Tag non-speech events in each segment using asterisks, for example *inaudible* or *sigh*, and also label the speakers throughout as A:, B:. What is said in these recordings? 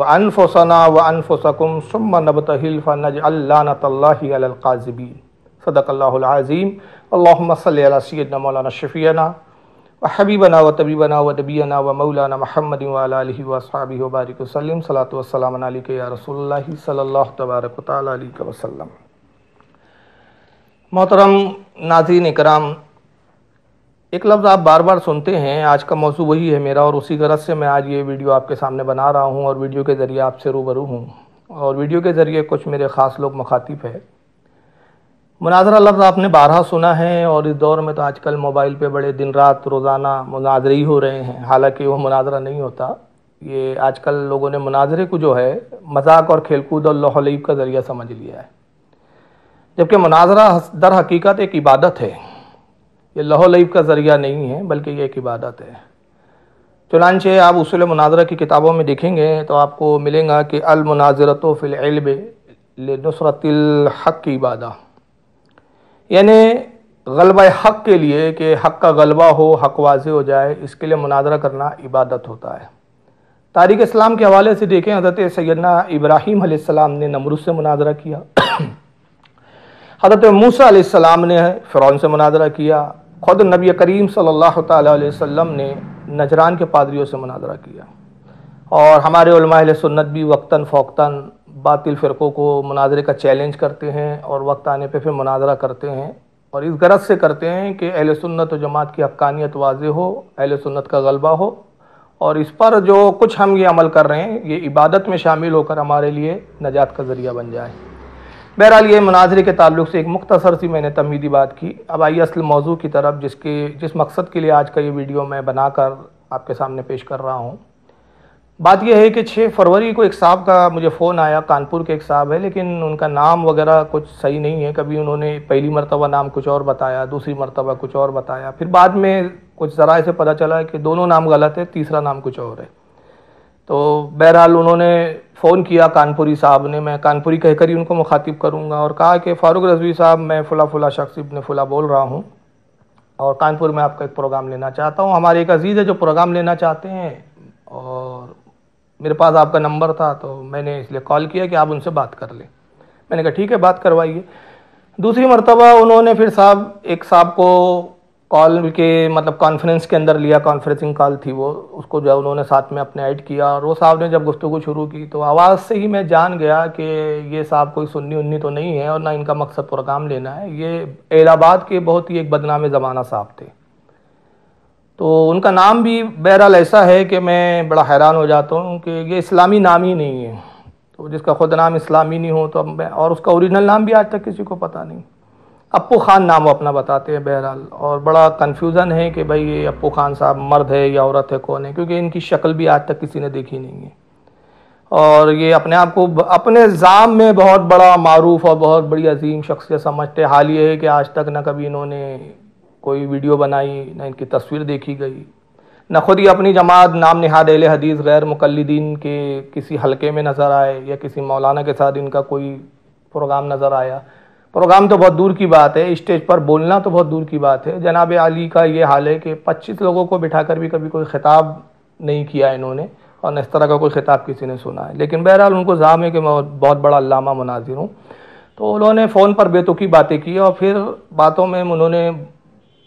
A: व अनफुसना व अनफुसकुम सुम्मा नबतहिल फ़नजअल लानतल्लाहि अलल काज़िबीन सदक़ल्लाहुल अज़ीम अल्लाहुम्मा सल्लि अला सय्यिदना मौलाना शफ़ीना व हबीबना व तबीबना व नबीना व मौलाना महमद वाली वसाबी वबारिक वसलम सलात वसलाम या रसूल सल्लल्लाहु तबारक व तआला अलैहि वसल्लम मोहतरम नाजीन कराम एक लफ्ज़ आप बार बार सुनते हैं, आज का मौजू वही है मेरा और उसी गरज से मैं आज ये वीडियो आपके सामने बना रहा हूँ और वीडियो के ज़रिए आपसे रूबरू हूँ। और वीडियो के ज़रिए कुछ मेरे ख़ास लोग मुखातिब है। मुनाजरा लफ्ज़ आपने बारहा सुना है और इस दौर में तो आजकल मोबाइल पे बड़े दिन रात रोज़ाना मुनाजरे ही हो रहे हैं। हालाँकि वो मुनाजरा नहीं होता। ये आजकल लोगों ने मुनाजरे को जो है, मज़ाक और खेलकूद और लहलीब का ज़रिया समझ लिया है। जबकि मुनाजरा दर हकीकत एक इबादत है। ये लहलीब का ज़रिया नहीं है, बल्कि ये एक इबादत है। चुनानचे आप उसूल मुनाजरा की किताबों में देखेंगे तो आपको मिलेगा कि अलमनाजरत फ़िल्ब नसरतिल हक़ की इबादा यानी गलबा हक़ के लिए कि हक़ का गलबा हो, हक़ वाज हो जाए, इसके लिए मुनाजरा करना इबादत होता है। तारीख इस्लाम के हवाले से देखें, हज़रत सैदना इब्राहीम आसमाम ने नमरुद से मुनाजरा किया। *clears throat* हज़रत मूसा आसमाम ने फ़िरौन से मुनाजरा किया। ख़ुद नबी करीम सल्लल्लाहु अलैहि वसल्लम ने नजरान के पादरियों से मुनाजरा किया। और हमारे सुन्नत भी वक्ता फ़ोक्ता बातिल फ़िरक़ों को मुनाजरे का चैलेंज करते हैं और वक्त आने पे फिर मुनाजरा करते हैं। और इस गरज से करते हैं कि अहल सुन्नत जमात की हक्कानियत वाज हो, अहल सुन्नत का गलबा हो। और इस पर जो कुछ हम ये अमल कर रहे हैं, ये इबादत में शामिल होकर हमारे लिए नजात का ज़रिया बन जाए। बहरहाल, ये मुनाजरे के ताल्लुक से एक मुख्तसर सी मैंने तमीदी बात की। अब आइए असल मौजू की तरफ़, जिसके, जिस मकसद के लिए आज का ये वीडियो मैं बनाकर आपके सामने पेश कर रहा हूँ। बात यह है कि छः फरवरी को एक साहब का मुझे फ़ोन आया, कानपुर के एक साहब है, लेकिन उनका नाम वगैरह कुछ सही नहीं है। कभी उन्होंने पहली मरतबा नाम कुछ और बताया, दूसरी मरतबा कुछ और बताया, फिर बाद में कुछ ज़रा से पता चला कि दोनों नाम गलत है, तीसरा नाम कुछ और है। तो बहरहाल उन्होंने फ़ोन किया कानपुरी साहब ने, मैं कानपुरी कहकर ही उनको मुखातिब करूँगा और कहा कि फ़ारूक रजवी साहब, मैं फ़ुला फ़ुला शख्स इबन फ़ुला बोल रहा हूँ और कानपुर में आपका एक प्रोग्राम लेना चाहता हूँ। हमारे एक अज़ीज़ है जो प्रोग्राम लेना चाहते हैं और मेरे पास आपका नंबर था तो मैंने इसलिए कॉल किया कि आप उनसे बात कर लें। मैंने कहा, ठीक है, बात करवाइए। दूसरी मरतबा उन्होंने फिर साहब, एक साहब को कॉल के मतलब कॉन्फ्रेंस के अंदर लिया कॉन्फ्रेंसिंग कॉल थी वो, उसको जो उन्होंने साथ में अपने ऐड किया और वो साहब ने जब गुफ्तु शुरू की तो आवाज़ से ही मैं जान गया कि ये साहब कोई सुन्नी उन्नी तो नहीं है और ना इनका मकसद प्रोग्राम लेना है। ये एलाबाद के बहुत ही एक बदनाम ज़माना साहब थे। तो उनका नाम भी बहरहाल ऐसा है कि मैं बड़ा हैरान हो जाता हूँ कि ये इस्लामी नाम ही नहीं है। तो जिसका खुद नाम इस्लामी नहीं हो तो मैं, और उसका ओरिजिनल नाम भी आज तक किसी को पता नहीं। अप्पू खान नाम वो अपना बताते हैं बहरहाल, और बड़ा कन्फ्यूज़न है कि भाई ये अप्पू खान साहब मर्द है या औरत है, कौन है? क्योंकि इनकी शक्ल भी आज तक किसी ने देखी नहीं है। और ये अपने आप को अपने जाम में बहुत बड़ा मरूफ और बहुत बड़ी अजीम शख्सियत समझते हाल ये है कि आज तक ना कभी इन्होंने कोई वीडियो बनाई, ना इनकी तस्वीर देखी गई। न खुद ही अपनी जमात, नाम नहाद अल हदीस गैर मुकलदीन के किसी हलके में नज़र आए या किसी मौलाना के साथ इनका कोई प्रोग्राम नज़र आया। प्रोग्राम तो बहुत दूर की बात है, स्टेज पर बोलना तो बहुत दूर की बात है। जनाब अली का ये हाल है कि 25 लोगों को बिठाकर भी कभी कोई ख़िताब नहीं किया इन्होंने, और इस तरह का कोई ख़िताब किसी ने सुना है। लेकिन बहरहाल उनको जाम है कि मैं बहुत बड़ा अलामा मुनाजिर हूँ। तो उन्होंने फ़ोन पर बेतुकी बातें की, और फिर बातों में उन्होंने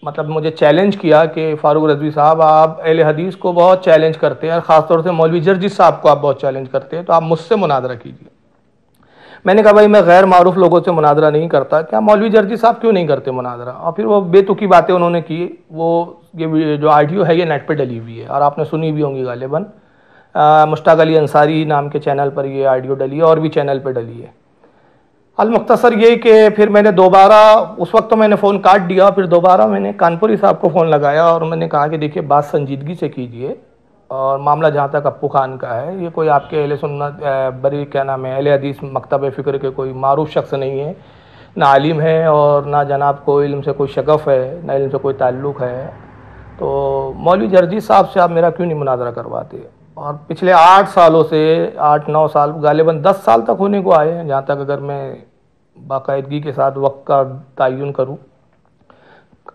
A: मतलब मुझे चैलेंज किया कि फ़ारूक रजवी साहब, आप अहल हदीस को बहुत चैलेंज करते हैं, और ख़ासतौर से मौलवी जर्जी साहब को आप बहुत चैलेंज करते हैं तो आप मुझसे मुनादरा कीजिए। मैंने कहा, भाई, मैं गैर मरूफ लोगों से मुनादरा नहीं करता। क्या मौलवी जर्जी साहब क्यों नहीं करते मुनादरा? और फिर वो बेतुकी बातें उन्होंने की। वो, ये जो आडियो है, ये नेट पर डली हुई है, और आपने सुनी भी होंगी गालिबा मुश्ताक अली अंसारी नाम के चैनल पर ये आडियो डली है, और भी चैनल पर डली है। अलमुख्तसर ये कि फिर मैंने दोबारा, उस वक्त तो मैंने फ़ोन काट दिया, फिर दोबारा मैंने कानपुरी साहब को फ़ोन लगाया, और मैंने कहा कि, देखिए, बात संजीदगी से कीजिए। और मामला जहाँ तक अप्पू खान का है, ये कोई आपके अहले सुन्नत बरी, क्या नाम है, अहले हदीस मकतब फ़िक्र के कोई मरूफ शख्स नहीं है। ना आलिम है और ना जनाब को इल्म से कोई शगफ़ है, ना इल्म से कोई ताल्लुक़ है। तो मौलवी जर्जी साहब से आप मेरा क्यों नहीं मुनाजरा करवाते? और पिछले आठ सालों से, आठ, नौ साल गालिबा दस साल तक होने को आए हैं, जहाँ तक अगर मैं बाकायदगी के साथ वक्त का तयन करूँ।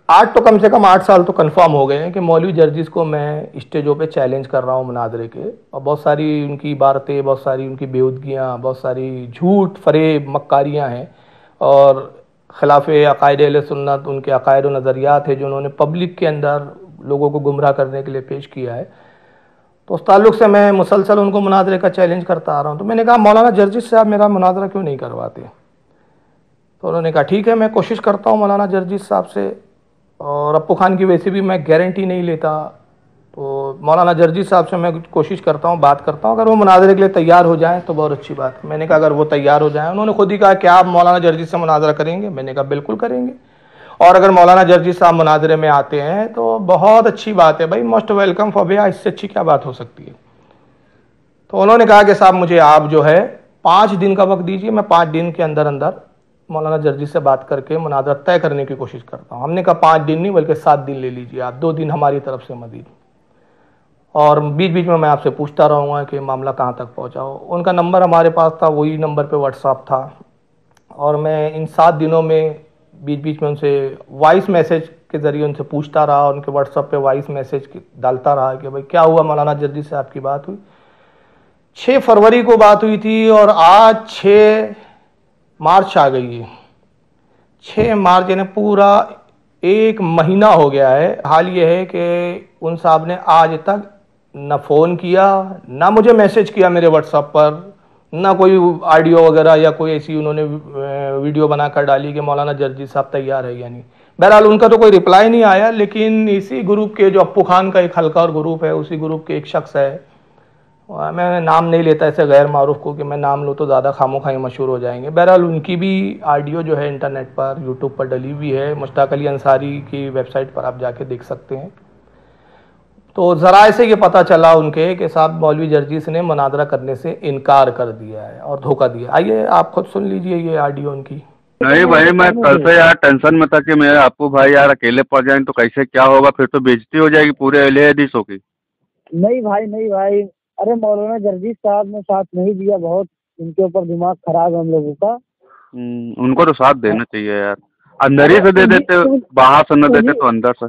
A: आठ तो कम से कम आठ साल तो कंफर्म हो गए हैं कि मौलवी जर्जिस को मैं स्टेजों पे चैलेंज कर रहा हूँ मुनादरे के। और बहुत सारी उनकी इबारतें, बहुत सारी उनकी बेउदगियाँ, बहुत सारी झूठ, फरेब, मक्कारियाँ हैं। और खिलाफ अकायद सुन्नत उनके अकायद नज़रियात है जो उन्होंने पब्लिक के अंदर लोगों को गुमराह करने के लिए पेश किया है। तो उस ताल्लुक से मैं मुसलसल उनको मुनादरे का चैलेंज करता आ रहा हूँ। तो मैंने कहा, मौलाना जर्जिस से आप मेरा मुनादरा क्यों नहीं करवाते? तो उन्होंने कहा, ठीक है, मैं कोशिश करता हूँ मौलाना जर्जिस साहब से और अप्पू खान की वैसे भी मैं गारंटी नहीं लेता। तो मौलाना जर्जी साहब से मैं कोशिश करता हूँ, बात करता हूँ। अगर वो मुनाजरे के लिए तैयार हो जाएँ तो बहुत अच्छी बात है। मैंने कहा, अगर वो तैयार हो जाएँ, उन्होंने खुद ही कहा कि आप मौलाना जर्जी से मुनाजरा करेंगे। मैंने कहा, बिल्कुल करेंगे। और अगर मौलाना जर्जी साहब मुनाजरे में आते हैं तो बहुत अच्छी बात है भाई। मोस्ट वेलकम फॉर भैया इससे अच्छी क्या बात हो सकती है? तो उन्होंने कहा कि साहब, मुझे आप जो है पाँच दिन का वक्त दीजिए। मैं पाँच दिन के अंदर अंदर मौलाना जर्जी से बात करके मुनाजरा तय करने की कोशिश करता हूँ। हमने कहा, पाँच दिन नहीं, बल्कि सात दिन ले लीजिए। आप दो दिन हमारी तरफ़ से मजीद और बीच बीच में मैं आपसे पूछता रहूँगा कि मामला कहाँ तक पहुँचा हो। उनका नंबर हमारे पास था, वही नंबर पे व्हाट्सअप था। और मैं इन सात दिनों में बीच बीच में उनसे वॉइस मैसेज के ज़रिए उनसे पूछता रहा उनके व्हाट्सअप पे वॉइस मैसेज डालता रहा कि भाई, क्या हुआ मौलाना जर्जी से आपकी बात हुई? छः फरवरी को बात हुई थी और आज छः मार्च आ गई है। छः मार्च यानी पूरा एक महीना हो गया है। हाल ये है कि उन साहब ने आज तक न फ़ोन किया, ना मुझे मैसेज किया मेरे व्हाट्सअप पर, ना कोई ऑडियो वगैरह या कोई ऐसी उन्होंने वीडियो बनाकर डाली कि मौलाना जर्जी साहब तैयार है यानी बहरहाल उनका तो कोई रिप्लाई नहीं आया, लेकिन इसी ग्रुप के जो अप्पू खान का एक हल्का और ग्रुप है, उसी ग्रुप के एक शख्स है मैं नाम नहीं लेता ऐसे गैर मारूफ को कि मैं नाम लूँ तो ज़्यादा खामो खाई मशहूर हो जाएँगे। बहरहाल उनकी भी आडियो जो है इंटरनेट पर यूट्यूब पर डली हुई है। मुश्ताक अली अंसारी की वेबसाइट पर आप जाके देख सकते हैं। तो ज़रा से ये पता चला उनके कि साहब मौलवी जर्जीस ने मुनादरा करने से इनकार कर दिया है और धोखा दिया। आइए आप खुद सुन लीजिए ये आडियो उनकी।
B: नहीं भाई मैं कल से यार टेंशन में था कि मैं आपको भाई यार अकेले पड़ जाए तो कैसे क्या होगा? फिर तो बेजती हो जाएगी पूरे अहले हदीसों की।
C: नहीं भाई नहीं भाई अरे मौलाना जर्जी साहब ने साथ नहीं दिया बहुत उनके ऊपर दिमाग खराब है हम लोगों का।
B: हम्म, उनको तो साथ देना चाहिए यार। अंदर ही से दे देते बाहर से न देते तो अंदर से।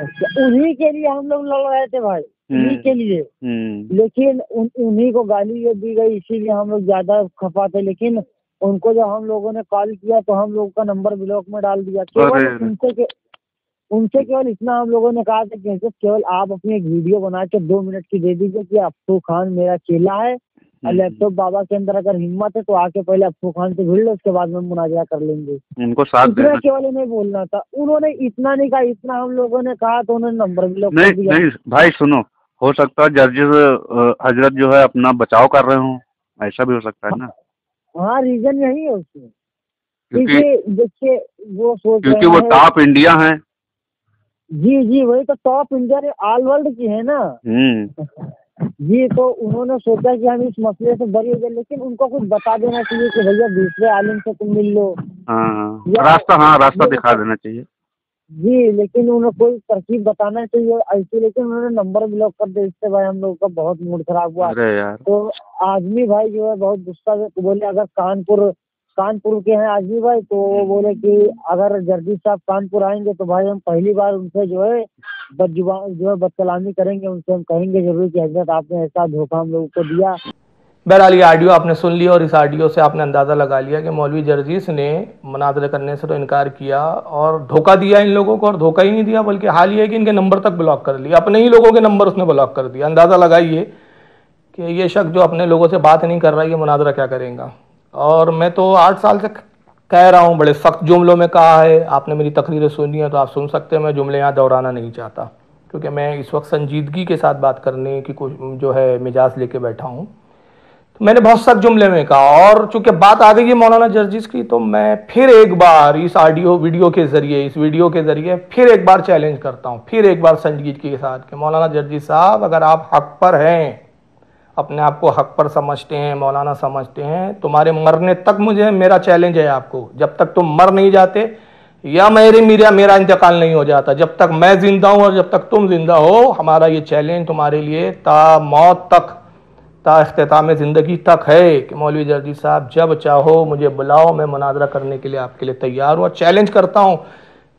C: अच्छा उन्हीं के लिए हम लोग लड़ रहे थे भाई उन्हीं हम्म, के लिए। हम्म। लेकिन उन, उन्हीं को गाली ये दी गई इसीलिए हम लोग ज़्यादा खफा थे लेकिन उनको जब हम लोगों ने कॉल किया तो हम लोग का नंबर ब्लॉक में डाल दिया। केवल उनसे उनसे केवल इतना हम लोगों ने कहा था कि केवल आप अपनी एक वीडियो बना के दो मिनट की दे दीजिए कि अफू खान मेरा चेला है और हम्म। लैपटॉप बाबा के अंदर अगर हिम्मत है तो आके पहले अफू खान से भिड़ लो उसके बाद में मुनाजरा कर लेंगे।
B: उनको साथ
C: इतना केवल नहीं बोलना था। उन्होंने इतना नहीं कहा इतना हम लोगों ने कहा तो उन्होंने नंबर भी
B: नहीं नहीं भाई सुनो हो सकता है जजेस हज़रत जो है अपना बचाव कर रहे हो। ऐसा भी हो सकता है ना।
C: हाँ रीजन यही है उसमें। क्योंकि देखिए वो सोच
B: क्योंकि वो टॉप इंडिया है।
C: जी जी वही तो टॉप इंडिया ऑल वर्ल्ड की है ना।
B: हम्म।
C: जी तो उन्होंने सोचा कि हम इस मसले से बरी हो गए लेकिन उनको कुछ बता देना चाहिए कि भैया दूसरे आलिम से तुम मिल लो।
B: हाँ, रास्ता हाँ रास्ता दिखा देना चाहिए।
C: जी लेकिन उन्हें कोई तरकीब बताना चाहिए ऐसी लेकिन उन्होंने नंबर ब्लॉक कर दिया इससे भाई हम लोगों का बहुत मूड खराब हुआ। तो आदमी भाई जो है बहुत गुस्सा बोले अगर कानपुर कानपुर के हैं आजमी भाई तो वो बोले कि अगर जर्दी साहब कानपुर आएँगे तो भाई हम पहली बार उनसे जो है बदजुबा जो है बदकलामी करेंगे उनसे हम कहेंगे ज़रूर कि हज़रत आपने ऐसा धोखा हम लोगों को दिया।
A: बहरहाल ये ऑडियो आपने सुन लिया और इस ऑडियो से आपने अंदाज़ा लगा लिया कि मौलवी जर्जीस ने मुनाजरे करने से तो इनकार किया और धोखा दिया इन लोगों को और धोखा ही नहीं दिया बल्कि हाल ये है कि इनके नंबर तक ब्लॉक कर लिया। अपने ही लोगों के नंबर उसने ब्लॉक कर दिया। अंदाज़ा लगाइए कि ये शख्स जो अपने लोगों से बात नहीं कर रहा है ये मुनाजरा क्या करेगा? और मैं तो आठ साल से कह रहा हूँ, बड़े सख्त जुमलों में कहा है। आपने मेरी तकरीरें सुनी है तो आप सुन सकते हैं, मैं जुमले यहाँ दोहराना नहीं चाहता, क्योंकि मैं इस वक्त संजीदगी के साथ बात करने की जो है, मिजाज लेके बैठा हूँ। तो मैंने बहुत सख्त जुमले में कहा, और चूँकि बात आ गई है मौलाना जर्जिस की तो मैं फिर एक बार इस ऑडियो वीडियो के ज़रिए, इस वीडियो के ज़रिए फिर एक बार चैलेंज करता हूँ, फिर एक बार संजीदगी के साथ कि मौलाना जर्जिस साहब, अगर आप हक पर हैं अपने आप को हक पर समझते हैं, मौलाना समझते हैं। तुम्हारे मरने तक मुझे, मेरा चैलेंज है आपको। जब तक तुम मर नहीं जाते, या मेरे मेरा मेरा इंतकाल नहीं हो जाता। जब तक मैं ज़िंदा हूँ और जब तक तुम ज़िंदा हो, हमारा ये चैलेंज तुम्हारे लिए ता मौत तक, ता अख्ताम ज़िंदगी तक है कि मौलवी जर्दी साहब, जब चाहो मुझे बुलाओ, मैं मुनाजरा करने के लिए आपके लिए तैयार हूँ। और चैलेंज करता हूँ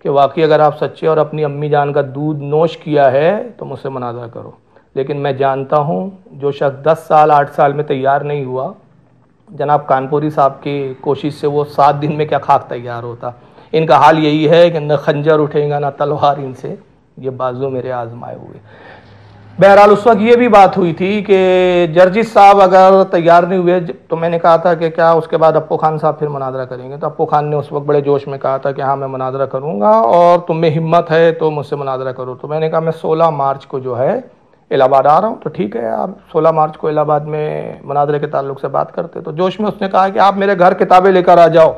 A: कि वाकई अगर आप सच्चे और अपनी अम्मी जान का दूध नोश किया है तो मुझसे मुनाजरा करो। लेकिन मैं जानता हूँ, जो शख्स दस साल, आठ साल में तैयार नहीं हुआ, जनाब कानपुरी साहब की कोशिश से वो सात दिन में क्या खाक तैयार होता। इनका हाल यही है कि न खंजर उठेगा, ना तलवार इनसे। ये बाजू मेरे आजमाए हुए। बहरहाल, उस वक्त ये भी बात हुई थी कि जर्जिस साहब अगर तैयार नहीं हुए तो मैंने कहा था कि क्या उसके बाद अप्पू खान साहब फिर मुनादरा करेंगे। तो अप्पू खान ने उस वक्त बड़े जोश में कहा था कि हाँ मैं मुनादरा करूँगा और तुम में हिम्मत है तो मुझसे मुनादरा करो। तो मैंने कहा, मैं सोलह मार्च को जो है इलाहाबाद आ रहा हूँ तो ठीक है आप सोलह मार्च को इलाहाबाद में मुनादरे के ताल्लुक से बात करते तो जोश में उसने कहा कि आप मेरे घर किताबें लेकर आ जाओ।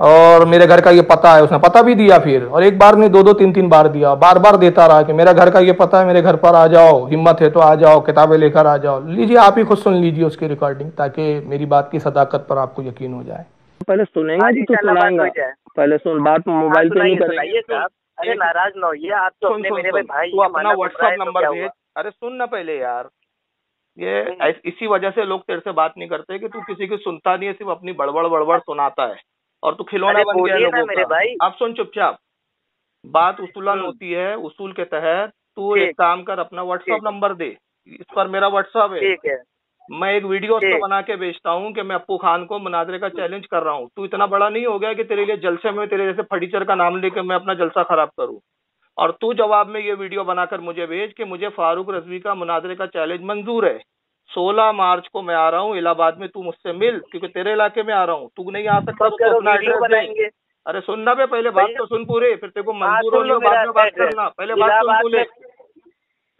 A: और मेरे घर का ये पता है उसने पता भी दिया फिर। और एक बार नहीं दो दो तीन तीन बार दिया। बार बार देता रहा कि मेरा घर का ये पता है मेरे घर पर आ जाओ। हिम्मत है तो आ जाओ किताबें लेकर आ जाओ। लीजिए आप ही खुद सुन लीजिए उसकी रिकॉर्डिंग ताकि मेरी बात की सदाकत पर आपको यकीन हो जाए।
D: पहले सुनेंगे जी तो सुनाएँगे। पहले सुन बात मोबाइल पे नहीं करेंगे।
E: अरे नाराज़ ना होइए आप तो अपने मेरे भाई
A: तू अपना व्हाट्सएप नंबर भेज। अरे सुन ना पहले यार। ये हम्म। इसी वजह से लोग तेरे से बात नहीं करते कि तू किसी की सुनता नहीं है सिर्फ़ अपनी बड़बड़ बड़बड़ सुनाता है। और तू खिलौना बन गया लोगों का। भाई। अब सुन चुपचाप। बात उसूलन। होती है उसूल के तहत तू एक काम कर अपना व्हाट्सएप नंबर दे। इस पर मेरा व्हाट्सएप है। ठीक है। मैं एक वीडियो उसको बना के भेजता हूँ कि मैं अप्पू खान को मुनाजरे का चैलेंज कर रहा हूँ। तू इतना बड़ा नहीं हो गया कि तेरे लिए जलसे में तेरे जैसे फर्नीचर का नाम लेके मैं अपना जलसा खराब करूँ। और तू जवाब में ये वीडियो बनाकर मुझे भेज कि मुझे फारूक रजवी का मुनाजरे का चैलेंज मंजूर है। सोलह मार्च को मैं आ रहा हूँ इलाहाबाद में तू मुझसे मिल क्योंकि तेरे इलाके में आ रहा हूँ। तू नहीं आ सकता तो अपना एड्रेस बनाएँगे। अरे सुनना पे पहले बात तो सुन पूरे फिर तेरे को हाँ, मंजूर हो बाद में बात करना। पहले बात सुन पूरे।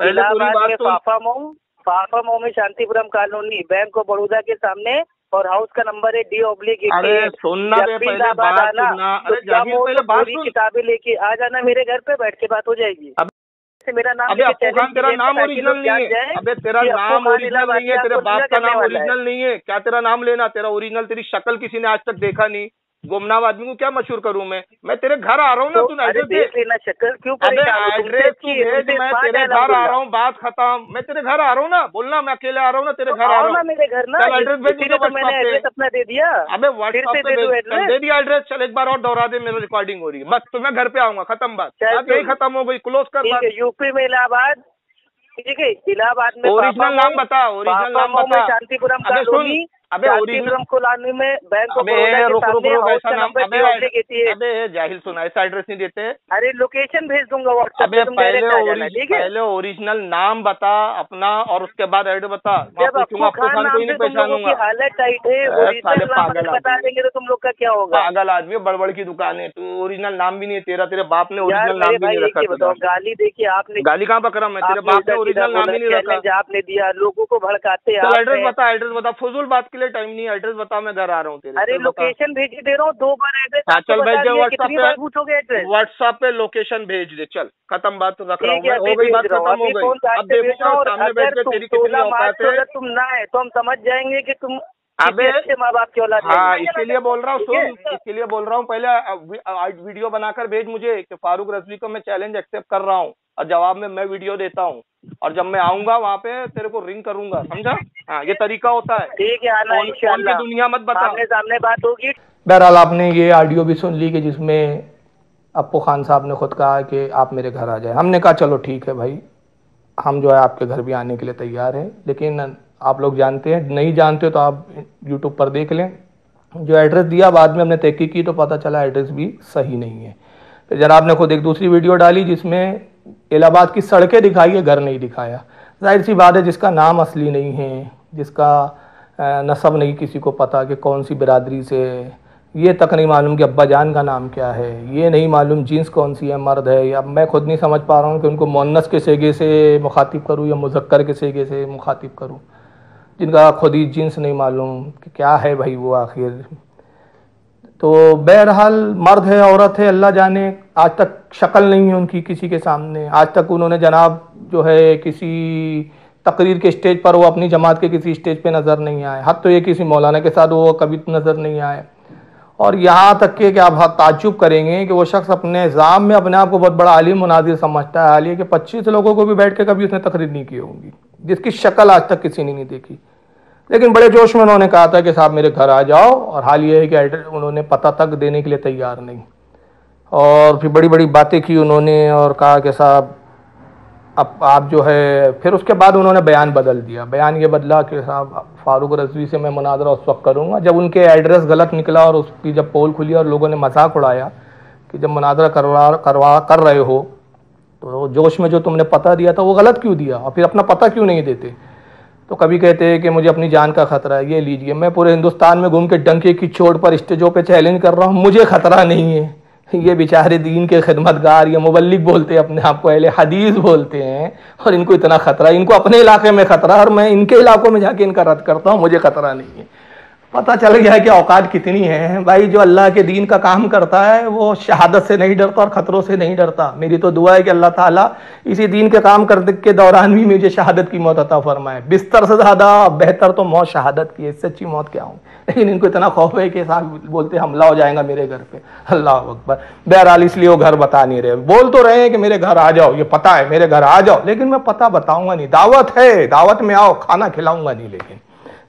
E: पहले पूरी बात सुन। मऊ में Shantipuram colony bank of Baroda के सामने और हाउस का नंबर है डी ओब्लिक
A: अरे सुनना पहले बात सुनना। अरे तो पहले बात
E: किताबें लेके आ जाना मेरे घर पे बैठ के बात हो जाएगी।
A: से मेरा नाम अबे तेरा नाम ओरिजिनल नहीं है। अबे तेरा नाम ओरिजिनल नहीं है तेरे बाप का नाम ओरिजिनल नहीं है। क्या तेरा नाम लेना तेरा ओरिजिनल तेरी शक्ल किसी ने आज तक देखा नहीं। गुमनाम आदमी को क्या मशहूर करूँ मैं? मैं तेरे घर आ रहा हूँ ना तू एड्रेस
E: देख लेना शक्ल क्यों
A: एड्रेस तू भेज मैं तेरे घर आ रहा हूँ बात खत्म। मैं तेरे घर आ रहा हूँ ना बोलना मैं अकेले आ रहा हूँ ना तेरे घर आ रहा हूँ।
E: मेरे घर ना
A: एड्रेस भेज मुझे
E: व्हाट्सएप अपना दे दिया।
A: अबे व्हाट्सएप पे दे दिया एड्रेस चल एक बार और दोहरा दे मेरी रिकॉर्डिंग हो रही है। बस तो मैं घर पे आऊँगा खत्म बात। यही खत्म हो गई क्लोज कर
E: यूपी में इलाहाबाद। ठीक है इलाहाबाद में
A: ओरिजिनल नाम बता ओरिजिनल नाम बता।
E: शांतिपुरम कॉलोनी अबे ओरिजिनल कोलानी में बैंक
A: ऑफ़ रुक रुक रुक ऐसा नाम अबे अबे जाहिल सुना ऐसा एड्रेस नहीं देते?
E: अरे लोकेशन भेज दूँगा व्हाट्सएप
A: अबे पहले पहले ओरिजिनल नाम बता अपना और उसके बाद एड्रेस बता।
E: मैं आपको खान कोई नहीं पहचानूँगा। हालत टाइट है ओरिजिनल नाम बता देंगे तो तुम लोग का क्या होगा?
A: पागल आदमी बड़बड़ की दुकान है। तू ओरिजिनल नाम भी नहीं है तेरा तेरे बाप ने ओरिजिनल नाम भी नहीं रखा
E: गाली देखिए आपने
A: गाली कहाँ पकड़ा मैं? तेरे बाप ने ओरिजिनल नाम भी नहीं रखा।
E: आपने दिया लोगों को भड़काते
A: एड्रेस बता एड्रेस बता। फजूल बात के लिए टाइम नहीं एड्रेस बता मैं घर आ रहा हूँ
E: अरे लोकेशन भेज दे रहा हूँ दो बार एड्रेस
A: हाँ चल भेज दे व्हाट्सएप पे व्हाट्सएप पे लोकेशन भेज दे चल खत्म बात रख रहा हूँ हो गई बात खत्म हो गई। अब देखो सामने बैठ के तेरी कितनी औकात है
E: तुम ना है तो हम समझ जाएँगे कि तुम
A: अबे माँ बाप की औलाद हाँ। इसीलिए बोल रहा हूँ सुन इसीलिए बोल रहा हूँ पहले वीडियो बनाकर भेज मुझे कि फारूक रजवी को मैं चैलेंज एक्सेप्ट कर रहा हूँ। और जवाब में मैं वीडियो देता हूँ। और जब मैं आऊँगा वहाँ पे तेरे को रिंग करूँगा समझा? हाँ ये तरीका होता है।
E: ठीक है आना
A: दुनिया मत बता।
E: सामने सामने बात होगी।
A: बहरहाल आपने ये ऑडियो भी सुन ली कि जिसमें अप्पू खान साहब ने खुद कहा कि आप मेरे घर आ जाए। हमने कहा चलो ठीक है भाई। हम जो है आपके घर भी आने के लिए तैयार हैं। लेकिन आप लोग जानते हैं नहीं जानते हो तो आप यूट्यूब पर देख लें। जो एड्रेस दिया बाद में हमने तहकी की तो पता चला एड्रेस भी सही नहीं है। फिर जनाब ने खुद एक दूसरी वीडियो डाली जिसमें इलाहाबाद की सड़कें दिखाई है, घर नहीं दिखाया। ज़ाहिर सी बात है, जिसका नाम असली नहीं है, जिसका नसब नहीं किसी को पता कि कौन सी बिरादरी से ये तक नहीं मालूम कि अब्बा जान का नाम क्या है। ये नहीं मालूम जीन्स कौन सी है, मर्द है, या मैं खुद नहीं समझ पा रहा हूँ कि उनको मोनस के सेगे से मुखातिब करूँ या मुजक्कर के सेगे से मुखातिब करूँ। जिनका खुद ही जींस नहीं मालूम कि क्या है भाई वो आखिर। तो बहरहाल मर्द है, औरत है, अल्लाह जाने। आज तक शक्ल नहीं है उनकी किसी के सामने। आज तक उन्होंने जनाब जो है किसी तकरीर के स्टेज पर, वो अपनी जमात के किसी स्टेज पे नज़र नहीं आए। हद तो ये किसी मौलाना के साथ वो कभी नज़र नहीं आए। और यहाँ तक के, कि आप ताजुब करेंगे कि वो शख्स अपने एग्ज़ाम में अपने आप को बहुत बड़ा आलिम मुनाजिर समझता है। हालिया कि पच्चीस लोगों को भी बैठ के कभी उसने तकरीर नहीं की होगी, जिसकी शक्ल आज तक किसी ने नहीं देखी। लेकिन बड़े जोश में उन्होंने कहा था कि साहब, मेरे घर आ जाओ और हाल ये है कि उन्होंने पता तक देने के लिए तैयार नहीं। और फिर बड़ी बड़ी बातें की उन्होंने और कहा कि साहब, अब आप जो है, फिर उसके बाद उन्होंने बयान बदल दिया। बयान ये बदला कि साहब, फारूक रजवी से मैं मुनाजरा उस वक्त करूँगा। जब उनके एड्रेस गलत निकला और उसकी जब पोल खुली और लोगों ने मज़ाक उड़ाया कि जब मुनाजरा करवा करवा, कर रहे हो तो जोश में जो तुमने पता दिया था, वो गलत क्यों दिया? और फिर अपना पता क्यों नहीं देते? तो कभी कहते हैं कि मुझे अपनी जान का खतरा है, ये लीजिए। मैं पूरे हिंदुस्तान में घूम के डंके की छोड़ पर स्टेजों पे चैलेंज कर रहा हूँ, मुझे खतरा नहीं है। ये बेचारे दीन के खिदमतगार, या मुबलिक बोलते हैं, अपने आप को अहले हदीस बोलते हैं, और इनको इतना खतरा इनको अपने इलाके में खतरा और मैं इनके इलाकों में जाके इनका रद्द करता हूँ, मुझे खतरा नहीं है। पता चल गया है कि औकात कितनी है। भाई, जो अल्लाह के दीन का काम करता है, वो शहादत से नहीं डरता और ख़तरों से नहीं डरता। मेरी तो दुआ है कि अल्लाह ताला इसी दीन के काम करने के दौरान भी मुझे शहादत की मौत अता फरमाए। बिस्तर से ज़्यादा बेहतर तो मौत शहादत की है, इससे अच्छी मौत क्या हूँ लेकिन इनको इतना खौफ है कि साहब बोलते, हमला हो जाएगा मेरे घर पे। अल्लाह अकबर। बहरहाल, इसलिए वो घर बता नहीं रहे। बोल तो रहे हैं कि मेरे घर आ जाओ, ये पता है, मेरे घर आ जाओ। लेकिन मैं पता बताऊँगा नहीं। दावत है, दावत में आओ, खाना खिलाऊँगा नहीं लेकिन।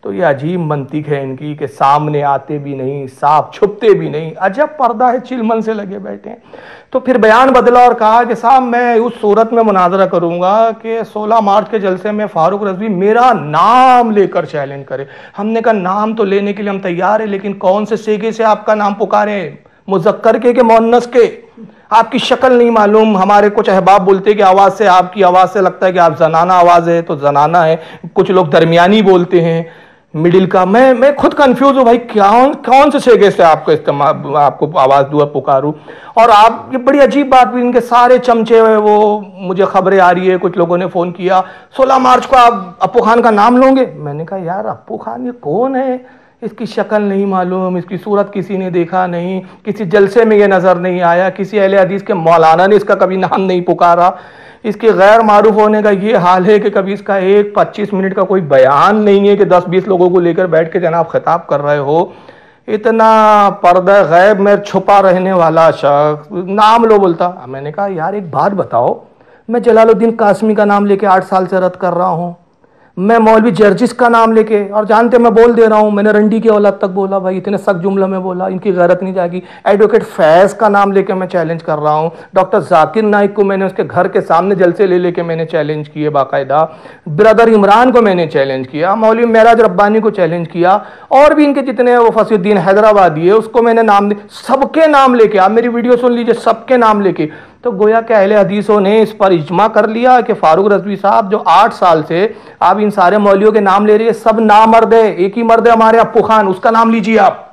A: तो ये अजीब मंतिक है इनकी कि सामने आते भी नहीं, साफ़ छुपते भी नहीं। अजब पर्दा है चिलमन से लगे बैठे हैं। तो फिर बयान बदला और कहा कि साहब, मैं उस सूरत में मुनाजरा करूँगा कि 16 मार्च के जलसे में फारूक रजवी मेरा नाम लेकर चैलेंज करे। हमने कहा, नाम तो लेने के लिए हम तैयार है, लेकिन कौन से सेगे से आपका नाम पुकारे? मुजक्कर के के मोन्नस के? आपकी शक्ल नहीं मालूम। हमारे कुछ अहबाब बोलते कि आवाज़ से, आपकी आवाज़ से लगता है कि आप जनाना आवाज़ है तो जनाना है। कुछ लोग दरमियानी बोलते हैं। मिडिल का। मैं मैं खुद कंफ्यूज हूँ भाई, कौन कौन से सेगे से आपको इस्तेमाल आपको आवाज़ दुआ पुकारूँ? और आप, ये बड़ी अजीब बात भी, इनके सारे चमचे हुए वो मुझे खबरें आ रही है, कुछ लोगों ने फ़ोन किया। 16 मार्च को आप अपू खान का नाम लोगे? मैंने कहा, यार, अप्पू खान ये कौन है? इसकी शक्ल नहीं मालूम, इसकी सूरत किसी ने देखा नहीं, किसी जलसे में ये नज़र नहीं आया, किसी अहले हदीस के मौलाना ने इसका कभी नाम नहीं पुकारा। इसके गैर मारूफ होने का ये हाल है कि कभी इसका एक पच्चीस मिनट का कोई बयान नहीं है कि दस बीस लोगों को लेकर बैठ के जनाब खिताब कर रहे हो। इतना पर्दा गैब में छुपा रहने वाला शख्स, नाम लो बोलता। मैंने कहा, यार, एक बात बताओ, मैं जलालुद्दीन कासमी का नाम लेके आठ साल से रद्द कर रहा हूँ। मैं मौलवी जर्जिस का नाम लेके, और जानते मैं बोल दे रहा हूँ, मैंने रंडी की औलाद तक बोला, भाई इतने सख्त जुमला में बोला, इनकी गैरत नहीं जाएगी। एडवोकेट फैज़ का नाम लेके मैं चैलेंज कर रहा हूँ। डॉक्टर जाकिर नाइक को मैंने उसके घर के सामने जलसे ले लेके मैंने चैलेंज किए बाकायदा। ब्रदर इमरान को मैंने चैलेंज किया, मौलवी महराज रब्बानी को चैलेंज किया, और भी इनके जितने वो फसीुद्दीन हैदराबादी है, उसको मैंने नाम सबके नाम लेके, आप मेरी वीडियो सुन लीजिए, सबके नाम लेके। तो गोया के अहले हदीसों ने इस पर इजमा कर लिया कि फारूक रजवी साहब जो आठ साल से आप इन सारे मौलियों के नाम ले रही है, सब नामर्द है, एक ही मर्द है हमारे अप्पू खान उसका नाम लीजिए आप।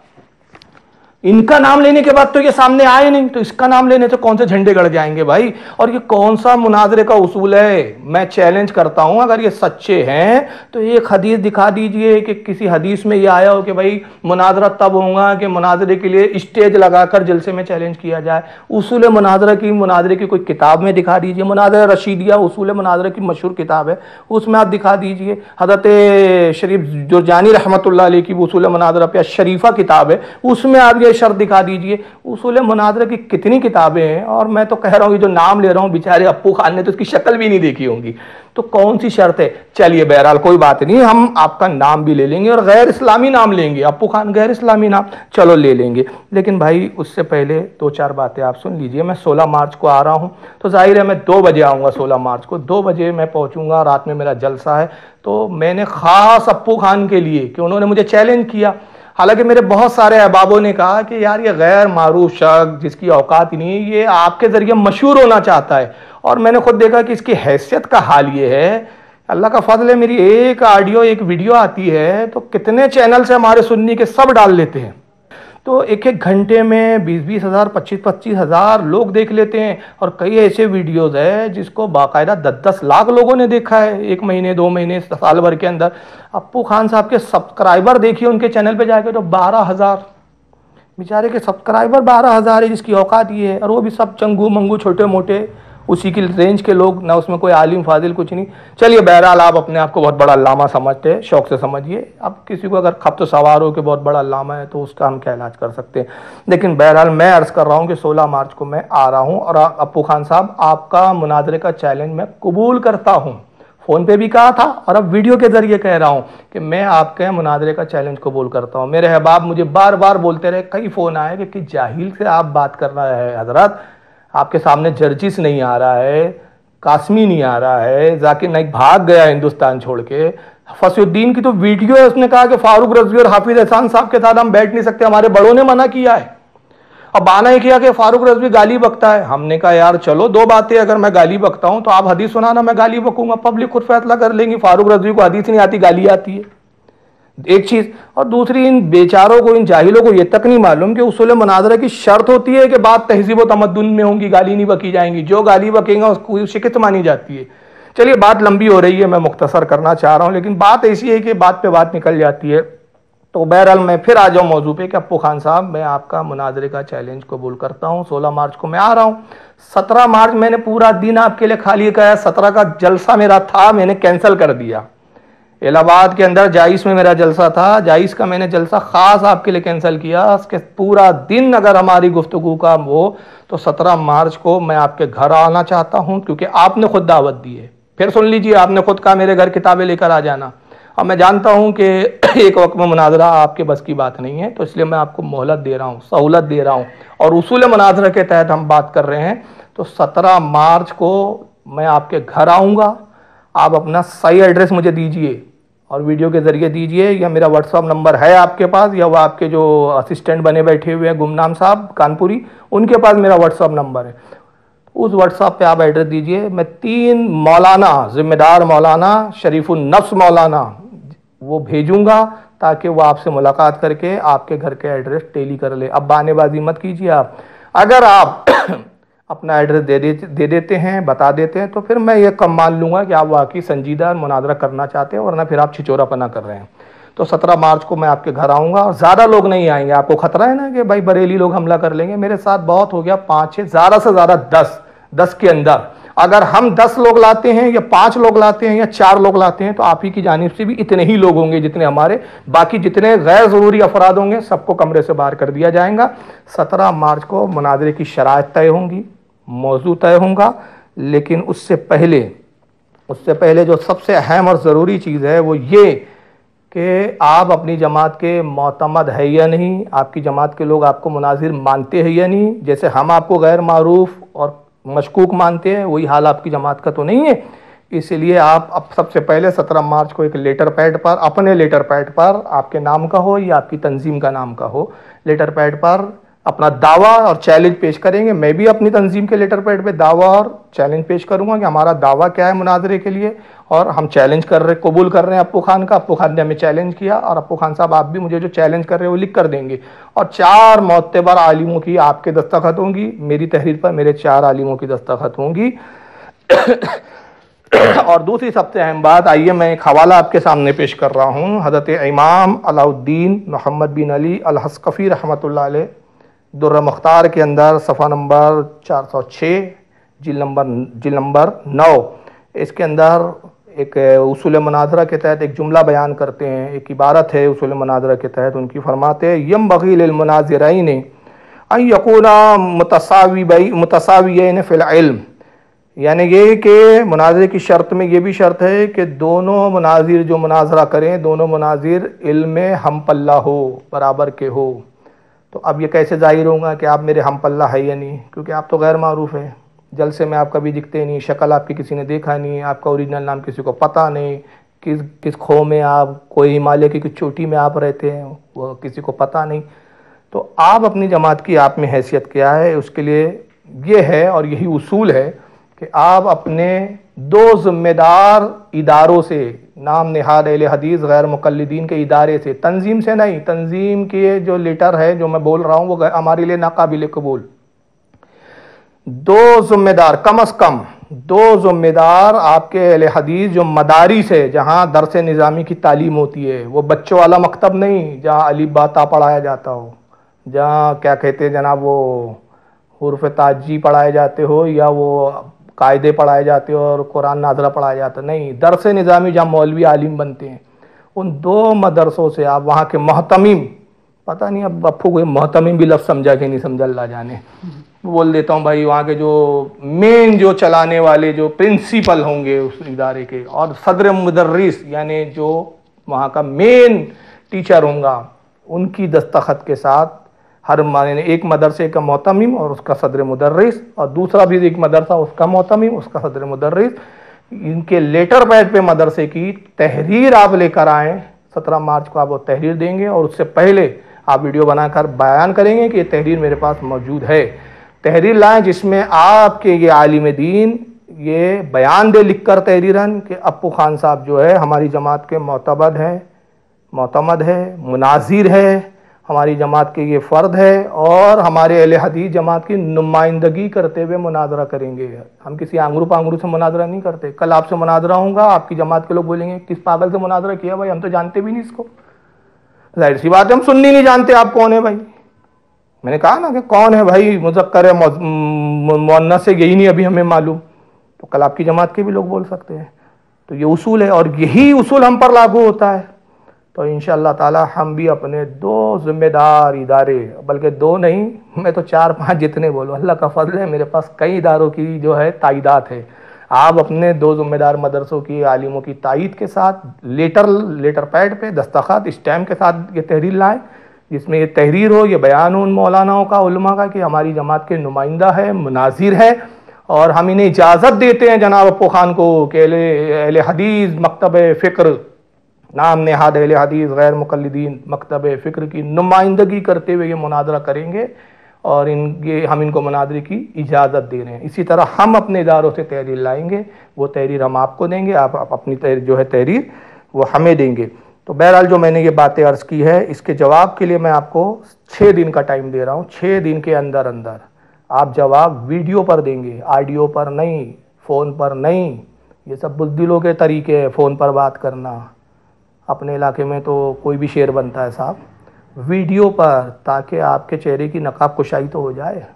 A: इनका नाम लेने के बाद तो ये सामने आए नहीं तो इसका नाम लेने से कौन से झंडे गड़ जाएँगे भाई? और ये कौन सा मुनाजरे का उसूल है? मैं चैलेंज करता हूँ, अगर ये सच्चे हैं तो एक हदीस दिखा दीजिए कि किसी हदीस में ये आया हो कि भाई मुनाजरा तब होगा कि मुनाजरे के लिए स्टेज लगाकर जलसे में चैलेंज किया जाए। उसूल मुनाजरा की, मुनाजरे की कोई किताब में दिखा दीजिए। मुनाजरा रशीदिया, उसूल मुनाजरा की मशहूर किताब है, उसमें आप दिखा दीजिए। हज़रत शरीफ जो जानी रहमत की उसूल मुनाजरा पे शरीफा किताब है, उसमें आप ये शर्त दिखा दीजिए। उसूल मुनाजरे की कितनी किताबें हैं और मैं तो कह रहा हूँ जो नाम ले रहा हूँ, बेचारे अप्पू खान ने तो उसकी शक्ल भी नहीं देखी होंगी। तो कौन सी शर्त है? चलिए बहरहाल, कोई बात नहीं, हम आपका नाम भी ले लेंगे और गैर इस्लामी नाम लेंगे। अप्पू खान गैर इस्लामी नाम, चलो ले लेंगे। लेकिन भाई, उससे पहले दो चार बातें आप सुन लीजिए। मैं 16 मार्च को आ रहा हूँ तो ज़ाहिर है मैं दो बजे आऊँगा 16 मार्च को। दो बजे मैं पहुँचूँगा, रात में मेरा जलसा है। तो मैंने ख़ास अप्पू खान के लिए, कि उन्होंने मुझे चैलेंज किया। हालाँकि मेरे बहुत सारे अहबाबों ने कहा कि यार ये गैर मारूफ शख्स जिसकी औकात ही नहीं ये आपके ज़रिए मशहूर होना चाहता है। और मैंने खुद देखा कि इसकी हैसियत का हाल ये है। अल्लाह का फजल है, मेरी एक ऑडियो, एक वीडियो आती है तो कितने चैनल से हमारे सुन्नी के सब डाल लेते हैं। तो एक एक घंटे में बीस बीस हज़ार पच्चीस पच्चीस हज़ार लोग देख लेते हैं और कई ऐसे वीडियोज़ है जिसको बाकायदा दस दस लाख लोगों ने देखा है एक महीने, दो महीने, साल भर के अंदर। अप्पू खान साहब के सब्सक्राइबर देखिए उनके चैनल पे जाके तो बारह हज़ार। बेचारे के सब्सक्राइबर बारह हज़ार है, जिसकी औकात ये है और वो भी सब चंगू मंगू छोटे मोटे उसी की रेंज के लोग ना उसमें कोई आलिम फाजिल कुछ नहीं। चलिए बहरहाल आप अपने आप को बहुत बड़ा लामा समझते हैं शौक से समझिए। अब किसी को अगर खप तो सवार हो कि बहुत बड़ा लामा है तो उसका हम क्या इलाज कर सकते हैं? लेकिन बहरहाल मैं अर्ज़ कर रहा हूँ कि 16 मार्च को मैं आ रहा हूँ और अपू खान साहब आपका मुनाजरे का चैलेंज मैं कबूल करता हूँ। फ़ोन पे भी कहा था और अब वीडियो के ज़रिए कह रहा हूँ कि मैं आपके मुनाजरे का चैलेंज कबूल करता हूँ। मेरे अहबाब मुझे बार बार बोलते रहे कई फ़ोन आए कि, कि जाहिल से आप बात कर रहा है हज़रत। आपके सामने जर्जिस नहीं आ रहा है, कासमी नहीं आ रहा है, जाकिर नाइक भाग गया हिंदुस्तान छोड़ के। फसुद्दीन की तो वीडियो है, उसने कहा कि फारूक रजवी और हाफिज एहसान साहब के साथ हम बैठ नहीं सकते, हमारे बड़ों ने मना किया है। अब बाना ही किया कि फारूक रजवी गाली बकता है। हमने कहा, यार चलो, दो बातें, अगर मैं गाली बकता हूँ तो आप हदीस सुनाना, मैं गाली बकूँगा, पब्लिक खुद फैसला कर लेंगी, फारूक रजवी को हदीस नहीं आती, गाली आती है। एक चीज़, और दूसरी, इन बेचारों को, इन जाहिलों को यह तक नहीं मालूम कि उसूल मनाजरा की शर्त होती है कि बात तहजीब तमदन में होंगी, गाली नहीं बकी जाएँगी। जो गाली बकेगा, उसको शिकत मानी जाती है? चलिए, बात लंबी हो रही है, मैं मुख्तसर करना चाह रहा हूँ, लेकिन बात ऐसी है कि बात पे बात निकल जाती है। तो बहरहाल, मैं फिर आ जाऊँ मौजू पे कि अपू खान साहब, मैं आपका मुनाजरे का चैलेंज कबूल करता हूँ। सोलह मार्च को मैं आ रहा हूँ। सत्रह मार्च मैंने पूरा दिन आपके लिए खाली कहा सत्रह का जलसा मेरा था, मैंने कैंसिल कर दिया। इलाहाबाद के अंदर जाइस में मेरा जलसा था। जाइस का मैंने जलसा खास आपके लिए कैंसिल किया। उसके पूरा दिन अगर हमारी गुफ्तगु का हो तो सत्रह मार्च को मैं आपके घर आना चाहता हूँ, क्योंकि आपने खुद दावत दी है। फिर सुन लीजिए, आपने खुद कहा, मेरे घर किताबें लेकर आ जाना। अब मैं जानता हूँ कि *coughs* एक वक्त में मुनाजरा आपके बस की बात नहीं है तो इसलिए मैं आपको मोहलत दे रहा हूँ, सहूलत दे रहा हूँ। और उसूल मुनाजरा के तहत हम बात कर रहे हैं तो सत्रह मार्च को मैं आपके घर आऊँगा। आप अपना सही एड्रेस मुझे दीजिए। और वीडियो के ज़रिए दीजिए या मेरा व्हाट्सअप नंबर है आपके पास, या वो आपके जो असिस्टेंट बने बैठे हुए हैं, गुमनाम साहब, कानपुरी, उनके पास मेरा व्हाट्सअप नंबर है। उस व्हाट्सअप पे आप एड्रेस दीजिए, मैं तीन मौलाना, ज़िम्मेदार मौलाना शरीफुलनफ्स मौलाना, वो भेजूँगा, ताकि वो आपसे मुलाकात करके आपके घर के एड्रेस टेली कर ले। अब बानेबाजी मत कीजिए आप। अगर आप अपना एड्रेस दे दे दे देते हैं, बता देते हैं तो फिर मैं ये कम मान लूँगा कि आप वाकई संजीदा मुनादरा करना चाहते हैं, वरना फिर आप छिचोरापना कर रहे हैं। तो सत्रह मार्च को मैं आपके घर आऊँगा और ज़्यादा लोग नहीं आएँगे। आपको खतरा है ना कि भाई बरेली लोग हमला कर लेंगे? मेरे साथ बहुत हो गया पाँच छः ज़्यादा से ज़्यादा दस दस के अंदर। अगर हम दस लोग लाते हैं या पाँच लोग लाते हैं या चार लोग लाते हैं तो आप ही की जानब से भी इतने ही लोग होंगे जितने हमारे। बाकी जितने गैर ज़रूरी अफराद होंगे, सबको कमरे से बाहर कर दिया जाएगा। सत्रह मार्च को मुनाजरे की शराय तय होंगी। मौजू तय होगा, लेकिन उससे पहले उससे पहले जो सबसे अहम और ज़रूरी चीज़ है, वो ये कि आप अपनी जमात के मोतमद है या नहीं, आपकी जमात के लोग आपको मुनाजिर मानते हैं या नहीं, जैसे हम आपको गैर मरूफ और मशकूक मानते हैं, वही हाल आपकी जमात का तो नहीं है। इसलिए आप अब सबसे पहले सत्रह मार्च को एक लेटर पैड पर, अपने लेटर पैड पर आपके नाम का हो या आपकी तंजीम का नाम का हो, लेटर पैड पर अपना दावा और चैलेंज पेश करेंगे। मैं भी अपनी तंजीम के लेटर पैड पे दावा और चैलेंज पेश करूँगा कि हमारा दावा क्या है मुनाजरे के लिए और हम चैलेंज कर रहे, कबूल कर रहे हैं अप्पू खान का। अप्पू खान ने हमें चैलेंज किया और अप्पू खान साहब आप भी मुझे जो चैलेंज कर रहे हैं वो लिख कर देंगे। और चार मोतबर आलिमों की आपके दस्तखत होंगी। मेरी तहरीर पर मेरे चार आलिमों की दस्तखत होंगी। और दूसरी सबसे अहम बात, आइए मैं एक हवाला आपके सामने पेश कर रहा हूँ। हज़रत इमाम अलाउद्दीन मोहम्मद बिन अली अलहसकफ़ी रहमत दुर्र मुख्तार के अंदर सफ़ा नंबर 406 जिल नंबर जिल नंबर 9 इसके अंदर एक उसूल मनाजरा के तहत एक जुमला बयान करते हैं, एक इबारत है उसूल मनाजरा के तहत, उनकी फरमाते यम बगील मनाजराई ने यकूना मतसावी मुतसावी फ़िल्म यानी ये कि मुनाजरे की शर्त में ये भी शर्त है कि दोनों मनाजिर जो मुनाजरा करें, दोनों मनाजिर इल्म हम पल्ला हो, बराबर के हो। तो अब ये कैसे ज़ाहिर होगा कि आप मेरे हम पल्ला है या नहीं? क्योंकि आप तो गैर मरूफ है। जल से में आप कभी दिखते नहीं, शक्ल आपकी किसी ने देखा नहीं, आपका ओरिजिनल नाम किसी को पता नहीं, किस किस खो में आप, कोई हिमालय की किस चोटी में आप रहते हैं, वो किसी को पता नहीं। तो आप अपनी जमात की आप में हैसियत क्या है? उसके लिए ये है और यही उसूल है कि आप अपने दो जिम्मेदार इदारों से, नाम नहाद अल हदीस, गैर मुकलदीन के इदारे से, तंजीम से नहीं, तंजीम के जो लेटर है, जो मैं बोल रहा हूँ, वो हमारे लिए नाकबिल कबूल। दो जिम्मेदार, कम अज़ कम दो जिम्मेदार आपके अल हदीस, जो मदारी से जहाँ दरस निज़ामी की तालीम होती है, वो बच्चों वाला मकतब नहीं, जहाँ अली बाता पढ़ाया जाता हो, जहाँ क्या कहते हैं जनाब, वो हरफ ताजी पढ़ाए जाते हो, या वो कायदे पढ़ाए जाते हैं और कुरान नाजरा पढ़ाया जाता नहीं, दरस निज़ामी जहाँ मौलवी आलिम बनते हैं, उन दो मदरसों से आप वहाँ के महतमीम, पता नहीं अब अफू को महतमीम भी लफ्ज़ समझा के नहीं समझा, अल्लाह जाने। बोल देता हूँ भाई, वहाँ के जो मेन जो चलाने वाले जो प्रिंसिपल होंगे उस इदारे के, और सदर मुदर्रिस, यानी जो वहाँ का मेन टीचर होगा, उनकी दस्तखत के साथ हर माने एक मदरसे का मोतमिम और उसका सदर मुदर्रिस और दूसरा भी एक मदरसा, उसका मोतमिम उसका सदर मुदर्रिस। इनके लेटर पैड पे मदरसे की तहरीर आप लेकर आए। सत्रह मार्च को आप वो तहरीर देंगे और उससे पहले आप वीडियो बनाकर बयान करेंगे कि ये तहरीर मेरे पास मौजूद है। तहरीर लाएँ जिसमें आपके ये आलिम दीन ये बयान दे लिख कर तहरीरन कि अप्पू खान साहब जो है, हमारी जमात के मोतबद है, मोतमद है, मुनाजिर है। हमारी जमात के ये फ़र्द है और हमारे अल हदीस जमात की नुमाइंदगी करते हुए मुनाजरा करेंगे। हम किसी आंगरू पांगरू से मुनाजरा नहीं करते। कल आपसे मुनाजरा होगा आपकी जमात के लोग बोलेंगे, किस पागल से मुनाजरा किया भाई? हम तो जानते भी नहीं इसको। ज़ाहिर सी बात है, हम सुननी नहीं जानते आप कौन है भाई। मैंने कहा ना कि कौन है भाई? मुजक्कर है मुन्ना से यही नहीं अभी हमें मालूम। तो कल आपकी जमात के भी लोग बोल सकते हैं। तो ये उसूल है और यही उसूल हम पर लागू होता है। तो इन ताला हम भी अपने दो जिम्मेदार इदारे, बल्कि दो नहीं, मैं तो चार पाँच जितने बोलूँ। अल्लाह का फजल है, मेरे पास कई इदारों की जो है ताइदात है। आप अपने दो जिम्मेदार मदरसों की, आलिमों की तइद के साथ लेटर लेटर पैड पे, दस्तखत, स्टैम्प के साथ ये तहरीर लाएँ, जिसमें ये तहरीर हो, ये बयान हो उन मौलानाओं का, उलमा का, कि हमारी जमात के नुमाइंदा है, मुनाजिर है, और हम इन्हें इजाज़त देते हैं जनाब अपो खान को, कि अहल हदीस मकतब फ़िक्र नाम नहाद हदीस गैर मुकलदीन मकतब फ़िक्र की नुमाइंदगी करते हुए ये मुनादरा करेंगे और इन ये हम इनको मुनादरे की इजाज़त दे रहे हैं। इसी तरह हम अपने इदारों से तहरीर लाएँगे वो तहरीर हम आपको देंगे आप, आप अपनी तहरीर जो है तहरीर वो हमें देंगे। तो बहरहाल जो मैंने ये बातें अर्ज़ की है इसके जवाब के लिए मैं आपको छः दिन का टाइम दे रहा हूँ छः दिन के अंदर अंदर। आप जवाब वीडियो पर देंगे ऑडियो पर नहीं फ़ोन पर नहीं। ये सब बुजदिलों के तरीके हैं फ़ोन पर बात करना। अपने इलाके में तो कोई भी शेर बनता है साहब। वीडियो पर ताकि आपके चेहरे की नकाब कुशाई तो हो जाए।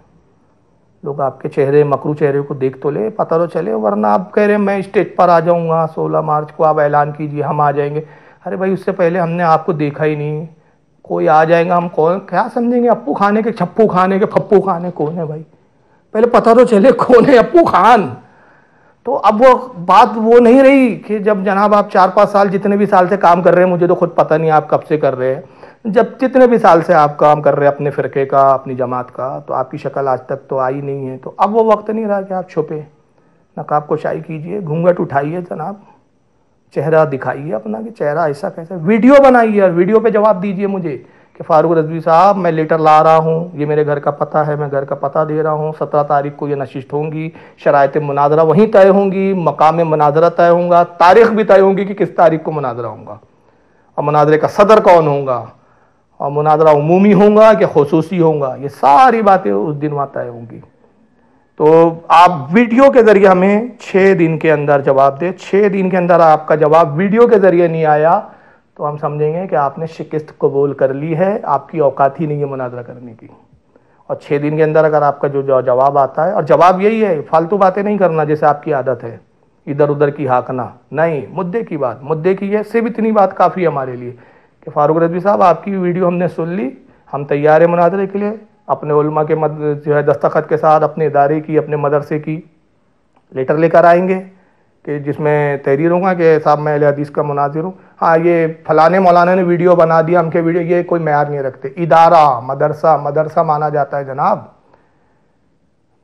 A: लोग आपके चेहरे, मकरू चेहरे को देख तो ले, पता तो चले, वरना आप कह रहे हैं, मैं स्टेज पर आ जाऊँगा 16 मार्च को आप ऐलान कीजिए, हम आ जाएँगे। अरे भाई, उससे पहले हमने आपको देखा ही नहीं। कोई आ जाएगा, हम कौन, क्या समझेंगे? अप्पू खाने के छप्पू खाने के पप्पू खाने कौन है भाई? पहले पता तो चले कौन है अप्पू खान? तो अब वो बात वो नहीं रही कि जब जनाब आप चार पाँच साल जितने भी साल से काम कर रहे हैं, मुझे तो खुद पता नहीं आप कब से कर रहे हैं। जब जितने भी साल से आप काम कर रहे हैं अपने फ़िरके का, अपनी जमात का तो आपकी शक्ल आज तक तो आई नहीं है। तो अब वो वक्त नहीं रहा कि आप छुपे। नकाब को शाई कीजिए, घूंघट उठाइए जनाब। चेहरा दिखाइए अपना कि चेहरा ऐसा कैसा वीडियो बनाइए और वीडियो पे जवाब दीजिए मुझे। कि फारूक रजवी साहब, मैं लेटर ला रहा हूँ। ये मेरे घर का पता है, मैं घर का पता दे रहा हूँ। सत्रह तारीख को ये नशिश होंगी शरात मुनाजरा वहीं तय होंगी, मकाम मुनाजरा तय होगा, तारीख भी तय होंगी कि किस तारीख को मुनाजरा होगा। और मुनाजरे का सदर कौन होगा? और मुनाजरा उमूमी होगा कि खसूसी होगा? ये सारी बातें उस दिन वहाँ तय होंगी। तो आप वीडियो के ज़रिए हमें छः दिन के अंदर जवाब दे। छः दिन के अंदर आपका जवाब वीडियो के ज़रिए नहीं आया। तो हम समझेंगे कि आपने शिकस्त कबूल कर ली है, आपकी औकात ही नहीं है मुनाजरा करने की। और छः दिन के अंदर अगर आपका जो जवाब आता है, और जवाब यही है, फालतू बातें नहीं करना जैसे आपकी आदत है इधर उधर की हाकना। नहीं, मुद्दे की बात, मुद्दे की है, सिर्फ़ इतनी बात काफ़ी है हमारे लिए कि फारूक रजवी साहब, आपकी वीडियो हमने सुन ली, हम तैयार हैं मुनाजरे के लिए, अपने उलमा के मद जो है दस्तखत के साथ, अपने इदारे की, अपने मदरसे की लेटर लेकर आएँगे कि जिसमें तहरीर होगा कि साहब मैं हदीस का मुनाजिर हूँ। हाँ ये फलाने मौलाना ने वीडियो बना दिया, हमके वीडियो, ये कोई मैार नहीं रखते। इदारा, मदरसा मदरसा माना जाता है जनाब।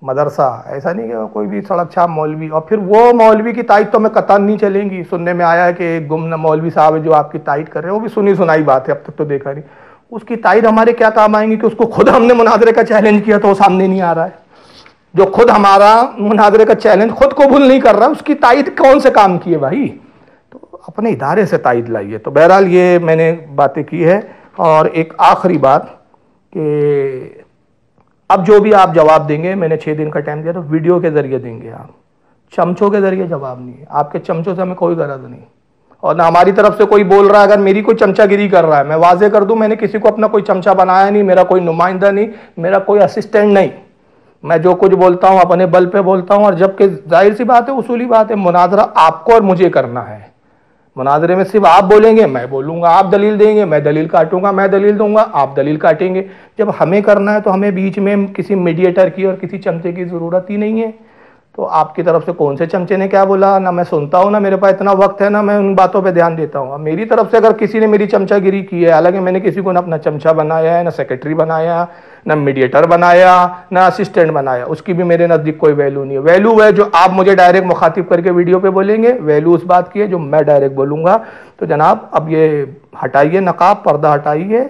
A: मदरसा, ऐसा नहीं कि कोई भी सड़क छाप मौलवी, और फिर वो मौलवी की ताइद तो हमें कतन नहीं चलेंगी। सुनने में आया है कि एक गुमन मौलवी साहब जो आपकी ताइद कर रहे हैं, वो भी सुनी सुनाई बात है, अब तक तो देखा नहीं। उसकी ताइद हमारे क्या काम आएँगी कि उसको खुद हमने मुनाजरे का चैलेंज किया तो वो सामने नहीं आ रहा है। जो खुद हमारा मुनाजरे का चैलेंज खुद कबूल नहीं कर रहा, उसकी ताइद कौन से काम किए भाई? अपने इदारे से ताइद लाइए तो बहरहाल ये मैंने बातें की है और एक आखिरी बात कि अब जो भी आप जवाब देंगे, मैंने छः दिन का टाइम दिया तो वीडियो के ज़रिए देंगे आप। चमचों के ज़रिए जवाब नहीं है। आपके चमचों से हमें कोई गरज नहीं। और ना हमारी तरफ़ से कोई बोल रहा है, अगर मेरी कोई चमचागिरी कर रहा है, मैं वाजे कर दूँ, मैंने किसी को अपना कोई चमचा बनाया नहीं, मेरा कोई नुमाइंदा नहीं, मेरा कोई असिस्टेंट नहीं। मैं जो कुछ बोलता हूँ, अपने बल पे बोलता हूँ, और जबकि ज़ाहिर सी बात है, उसूली बात है, मुनाजरा आपको और मुझे करना है। मुनाजरे में सिर्फ़ आप बोलेंगे, मैं बोलूँगा, आप दलील देंगे, मैं दलील काटूँगा, मैं दलील दूँगा, आप दलील काटेंगे। जब हमें करना है तो हमें बीच में किसी मीडिएटर की और किसी चमचे की ज़रूरत ही नहीं है। तो आपकी तरफ़ से कौन से चमचे ने क्या बोला? ना मैं सुनता हूँ, ना मेरे पास इतना वक्त है, ना मैं उन बातों पे ध्यान देता हूँ। मेरी तरफ़ से अगर किसी ने मेरी चमचागिरी की है, हालाँकि मैंने किसी को ना अपना चमचा बनाया है, ना सेक्रेटरी बनाया ना मीडिएटर बनाया, ना असिस्टेंट बनाया। उसकी भी मेरे नज़दीक कोई वैल्यू नहीं है। वैल्यू है जो आप मुझे डायरेक्ट मुखातिब करके वीडियो पे बोलेंगे। वैल्यू उस बात की है जो मैं डायरेक्ट बोलूँगा। तो जनाब, अब ये हटाइए नकाब, पर्दा हटाइए।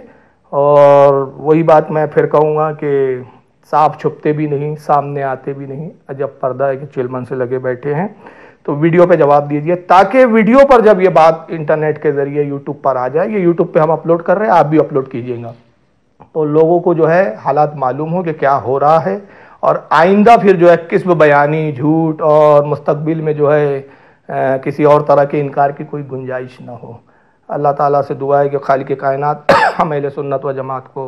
A: और वही बात मैं फिर कहूँगा कि साफ़ छुपते भी नहीं, सामने आते भी नहीं अजब पर्दा है कि चिलमन से लगे बैठे हैं। तो वीडियो पे जवाब दीजिए, ताकि वीडियो पर जब ये बात इंटरनेट के ज़रिए यूट्यूब पर आ जाए, ये यूट्यूब पे हम अपलोड कर रहे हैं, आप भी अपलोड कीजिएगा। तो लोगों को जो है हालात मालूम हो कि क्या हो रहा है। और आइंदा फिर जो है किस्म बयानी, झूठ और मुस्तबिल में जो है किसी और तरह के इनकार की कोई गुंजाइश ना हो। अल्लाह ताला से दुआ है कि खाली के कायनात *coughs* हम अहल सुन्नत व जमात को,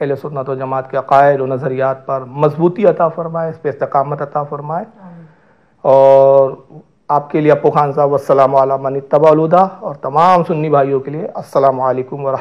A: अहल सुन्नत व जमात के अकायद व नज़रियात पर मजबूती अता फ़रमाए, इस पर इस्तकामत अता फ़रमाए। और आपके लिए अपो खान साहब असलम तबालुदा। और तमाम सुन्नी भाइयों के लिए अस्सलाम वालेकुम व